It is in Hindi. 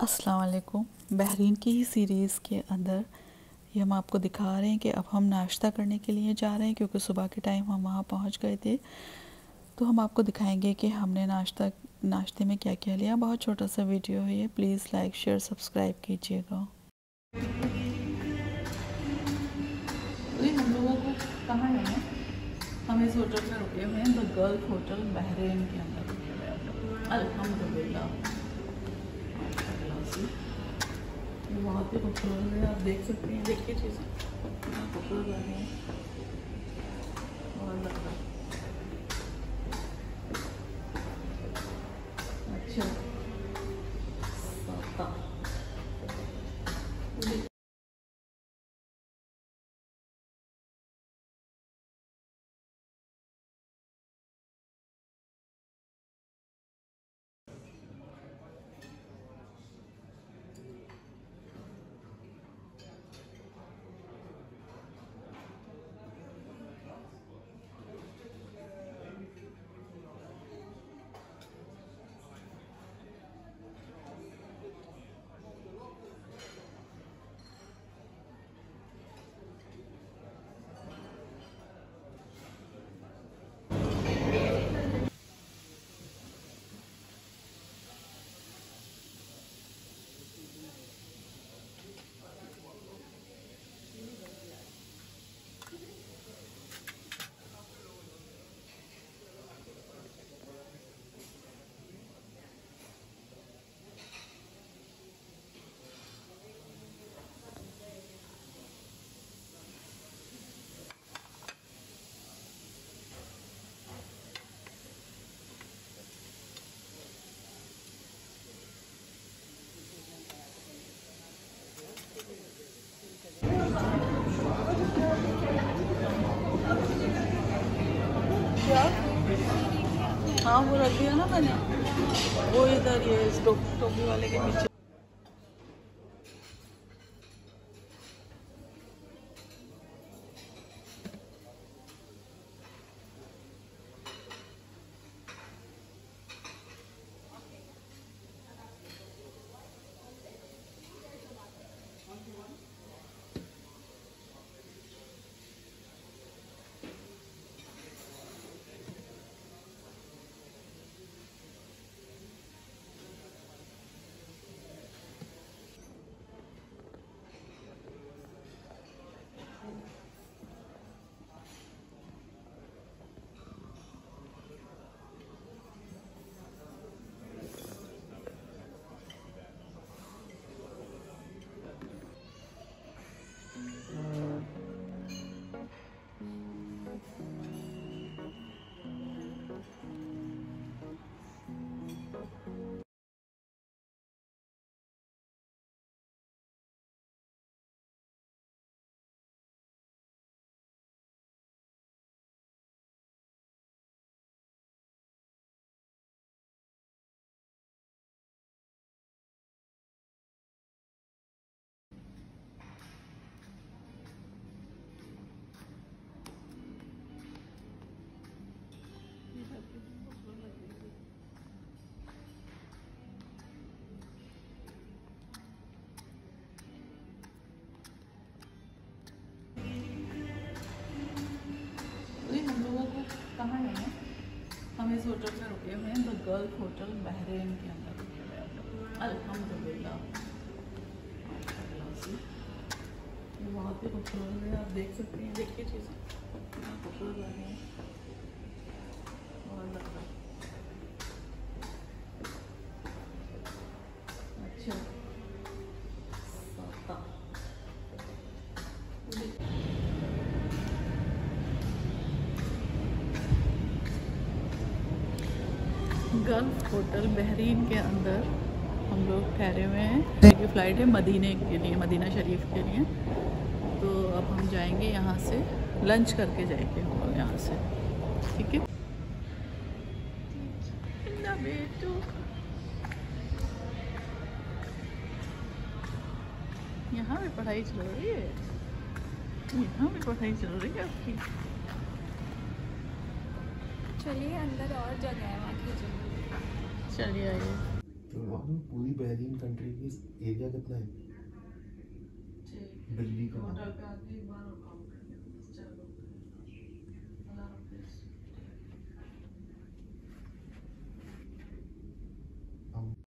अस्सलाम वालेकुम। बहरीन की ही सीरीज़ के अंदर ये हम आपको दिखा रहे हैं कि अब हम नाश्ता करने के लिए जा रहे हैं क्योंकि सुबह के टाइम हम वहाँ पहुँच गए थे। तो हम आपको दिखाएँगे कि हमने नाश्ता, नाश्ते में क्या क्या लिया। बहुत छोटा सा वीडियो है ये। प्लीज़ लाइक शेयर सब्सक्राइब कीजिएगा। हम इस होटल में रुके हुए हैं द गल्फ होटल बहरीन के अंदर। रुके हुए हैं अल्हम्दुलिल्लाह बहुत ही खूबसूरत है आप देख सकते हैं। देखिए चीज़ें। खूबसूरत आ रही हैं। और ज़्यादा अच्छा। हाँ वो रख दिया ना मैंने। वो इधर ये टोपी वाले के पीछे हम इस होटल में रुके हुए हैं द गल्फ होटल बहरीन के अंदर रुके हुए हैं। अल्हम्दुलिल्लाह। बहुत ही खूबसूरत है, आप देख सकते हैं। देखिए चीज़ें। खूबसूरत लग रही हैं। बहुत ज़्यादा गल्फ होटल बहरीन के अंदर हम लोग ठहरे हुए हैं। की फ़्लाइट है मदीने के लिए मदीना शरीफ के लिए। तो अब हम जाएँगे यहाँ से लंच करके जाएँगे हम लोग यहाँ से। ठीक है? यहाँ भी पढ़ाई चल रही है? यहाँ भी पढ़ाई चल रही है आपकी? चलिए अंदर और जगह है वहाँ की चलिए आइए। पूरी बहरीन कंट्री की एरिया कितना है? दिल्ली का।